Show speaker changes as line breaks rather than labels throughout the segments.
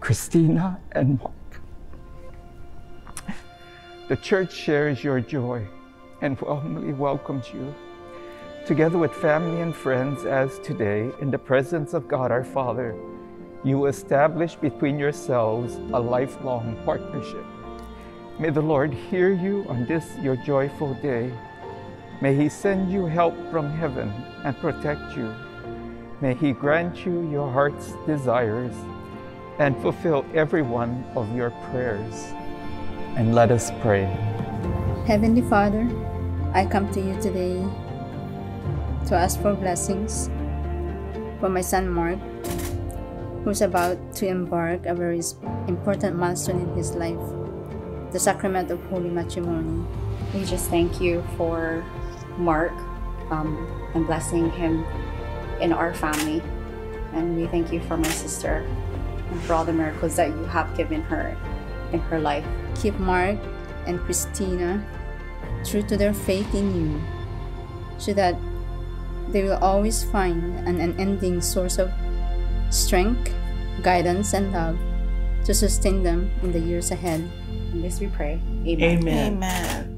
Christina and Mark. The church shares your joy and warmly welcomes you, together with family and friends, as today, in the presence of God our Father, you establish between yourselves a lifelong partnership. May the Lord hear you on this your joyful day. May He send you help from heaven and protect you. May He grant you your heart's desires and fulfill every one of your prayers. And let us pray.
Heavenly Father, I come to you today to ask for blessings for my son Mark, who's about to embark a very important milestone in his life, the sacrament of holy matrimony.
We just thank you for Mark um, and blessing him in our family. And we thank you for my sister and for all the miracles that you have given her in her life.
Keep Mark and Christina true to their faith in you, so that they will always find an unending source of strength, guidance, and love to sustain them in the years ahead.
In this we pray. Amen.
Amen.
Amen.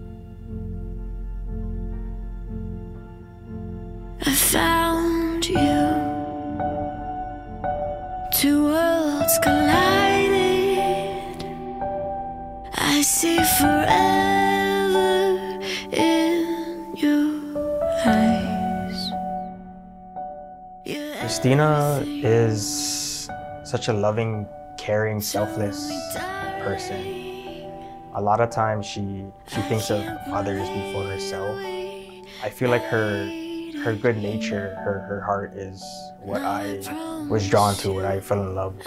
I found you. Two worlds collided. I see forever in your eyes.
Christina is such a loving, caring, selfless person. A lot of times she she thinks of others before herself. I feel like her her good nature, her her heart is what I was drawn to, what I fell in love with.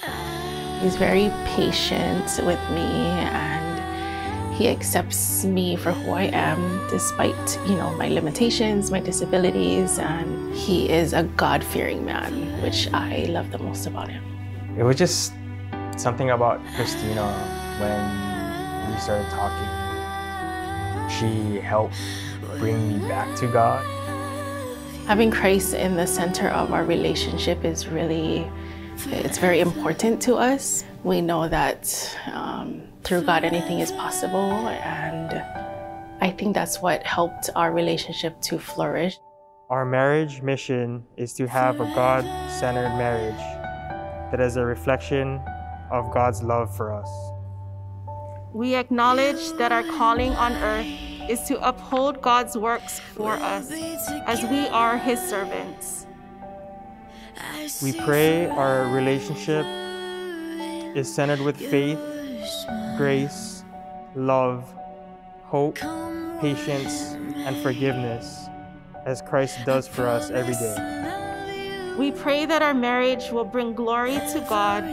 He's very patient with me and he accepts me for who I am despite, you know, my limitations, my disabilities, and he is a God-fearing man, which I love the most about him.
It was just something about Christina when we started talking. She helped bring me back to God.
Having Christ in the center of our relationship is really, it's very important to us. We know that um, through God anything is possible and I think that's what helped our relationship to flourish.
Our marriage mission is to have a God centered marriage that is a reflection of God's love for us.
We acknowledge that our calling on earth is to uphold God's works for us as we are His servants.
We pray our relationship is centered with faith, grace, love, hope, patience, and forgiveness as Christ does for us every day.
We pray that our marriage will bring glory to God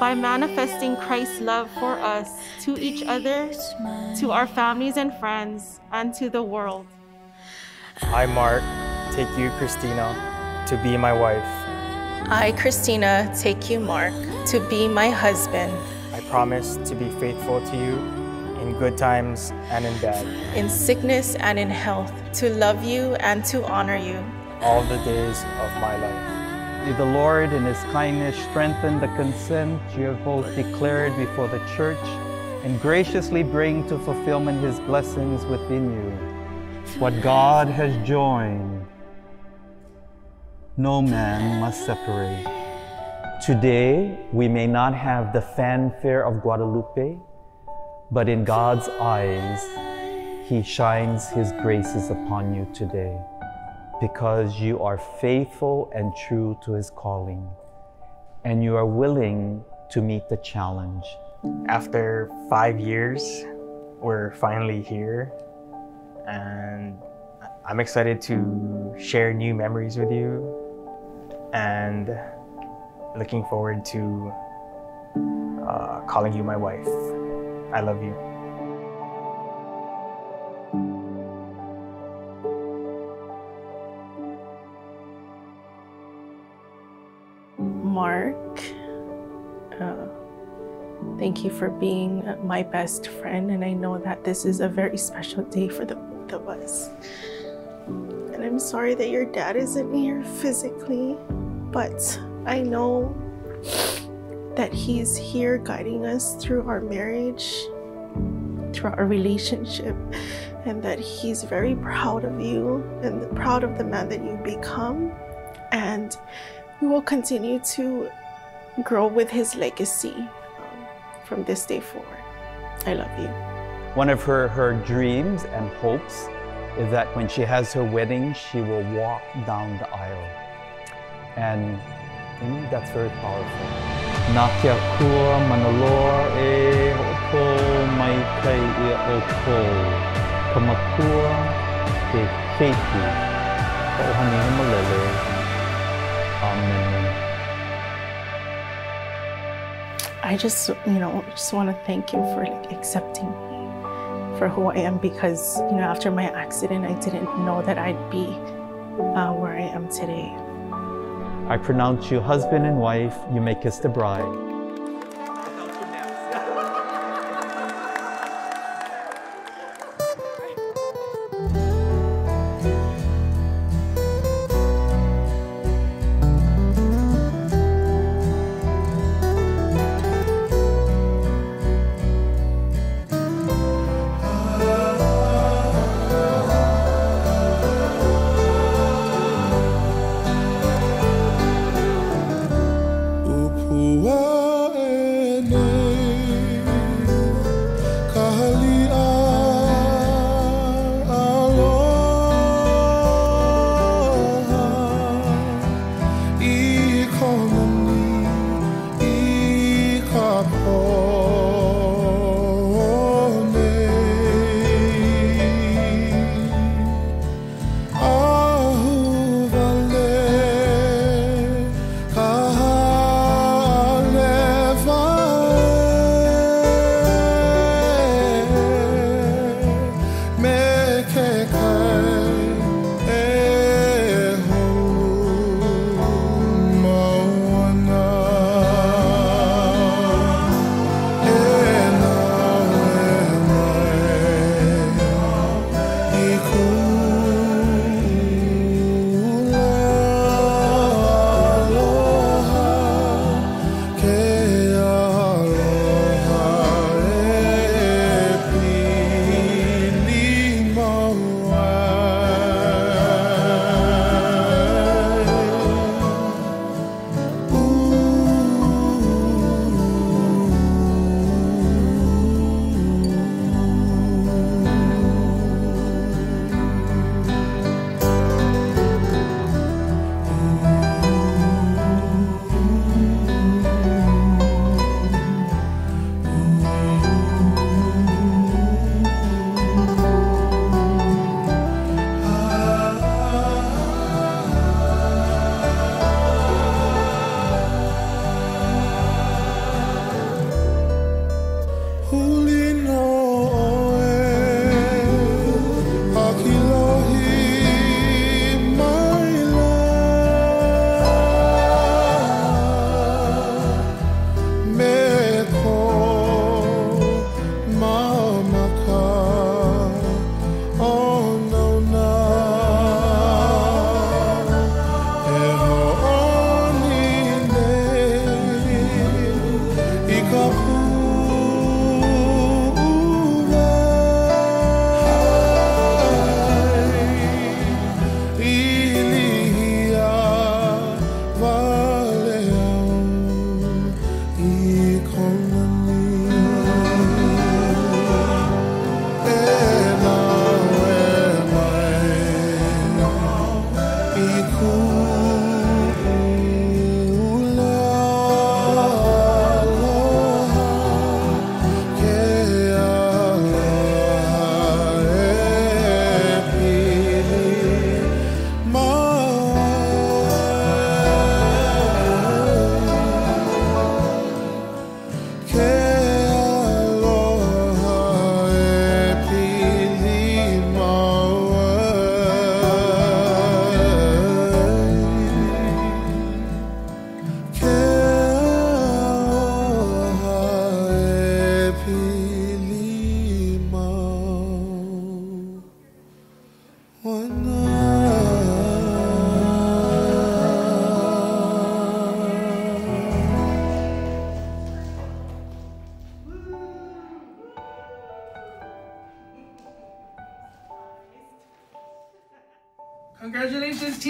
by manifesting Christ's love for us to each other, to our families and friends, and to the world.
I, Mark, take you, Christina, to be my wife.
I, Christina, take you, Mark, to be my husband.
I promise to be faithful to you in good times and in bad,
in sickness and in health, to love you and to honor you
all the days of my life.
May the Lord in His kindness strengthen the consent you have both declared before the church and graciously bring to fulfillment His blessings within you. What God has joined, no man must separate. Today, we may not have the fanfare of Guadalupe, but in God's eyes, He shines His graces upon you today because you are faithful and true to His calling, and you are willing to meet the challenge.
After five years, we're finally here, and I'm excited to share new memories with you and looking forward to uh, calling you my wife. I love you.
You for being my best friend, and I know that this is a very special day for the both of us. And I'm sorry that your dad isn't here physically, but I know that He's here guiding us through our marriage, through our relationship, and that He's very proud of you and proud of the man that you've become. And we will continue to grow with His legacy from this day forward. I love you.
One of her, her dreams and hopes is that when she has her wedding, she will walk down the aisle. And you know, that's very powerful. Nakia kua manaloa e ho'opo mai kai ia opo. Kamakua ke keiki. Ka'ohani himalele. Amen.
I just, you know, just want to thank you for like accepting me for who I am because, you know, after my accident, I didn't know that I'd be uh, where I am today.
I pronounce you husband and wife. You may kiss the bride.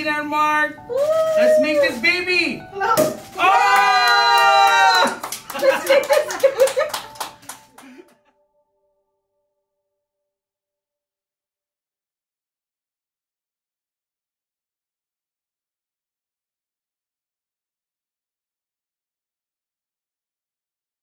Mark. Baby.